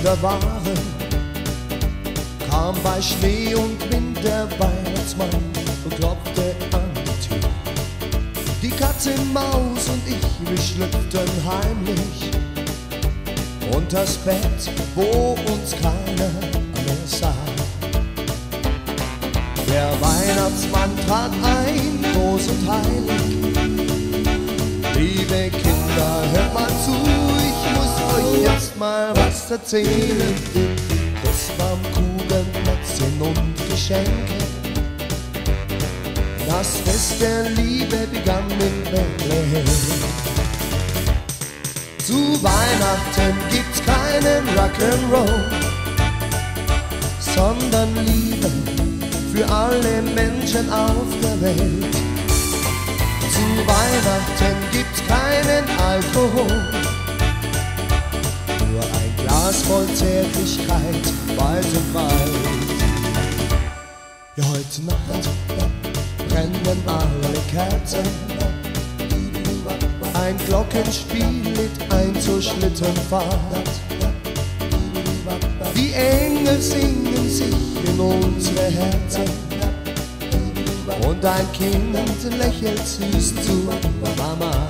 Kinder waren, kam bei Schnee und Wind der Weihnachtsmann und klopfte an die Tür. Die Katze, Maus und ich, wir schlüpften heimlich unters Bett, wo uns keiner mehr sah. Der Weihnachtsmann trat ein, groß und heilig. Liebe Kinder, hört mal zu, mal was erzählen. Es waren Kugeln, Plätzchen und Geschenke. Das Fest der Liebe begann in Bethlehem. Zu Weihnachten gibt's keinen Rock'n'Roll, sondern Liebe für alle Menschen auf der Welt. Zu Weihnachten gibt's keinen Alkohol, Glas voll Zärtlichkeit, weit und breit. Ja, heute Nacht brennen alle Kerzen. Ein Glockenspiel lädt ein zur Schlittenfahrt. Die Engel singen sich in unsere Herzen. Und ein Kind lächelt süß zu Mama.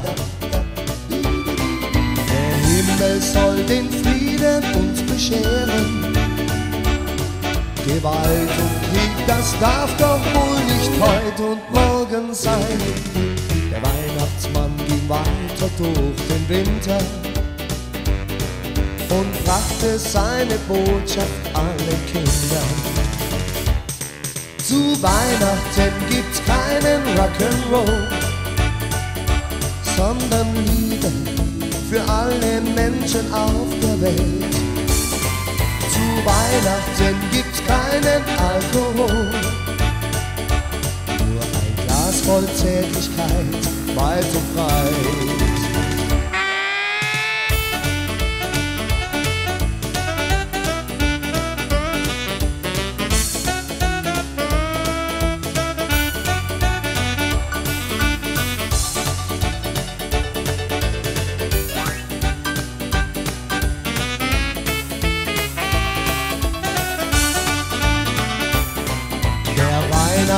Der Himmel soll den Frieden uns bescheren. Gewalt und Krieg, das darf doch wohl nicht heute und morgen sein. Der Weihnachtsmann ging weiter durch den Winter und brachte seine Botschaft allen Kindern. Zu Weihnachten gibt's keinen Rock'n'Roll, sondern Liebe für alle Menschen auf der Welt. Zu Weihnachten gibt's keinen Alkohol, nur ein Glas voll Zärtlichkeit, weit und breit.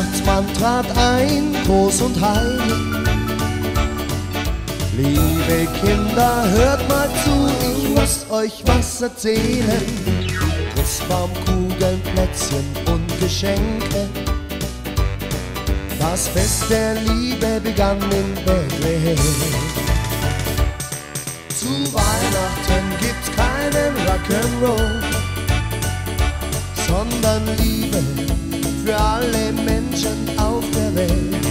Weihnachtsmann trat ein, groß und heilig. Liebe Kinder, hört mal zu, ich muss euch was erzählen. Christbaum, Kugeln, Plätzchen und Geschenke. Das Fest der Liebe begann in Bethlehem. Zu Weihnachten gibt's keinen Rock'n'Roll, sondern Liebe für alle Menschen auf der Welt.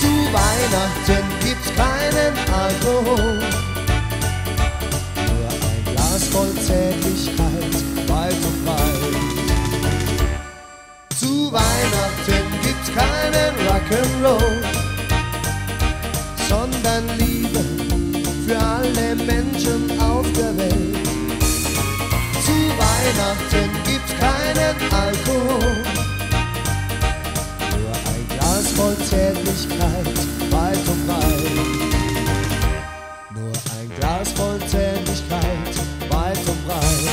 Zu Weihnachten gibt's keinen Alkohol, nur ein Glas voll Zärtlichkeit, weit und breit. Zu Weihnachten gibt's keinen Rock'n'Roll, sondern Liebe für alle Menschen auf der Welt. Zu Weihnachten gibt's keinen Alkohol, nur ein Glas voll Zärtlichkeit, weit und breit. Nur ein Glas voll Zärtlichkeit, weit und breit.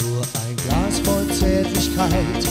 Nur ein Glas voll Zärtlichkeit,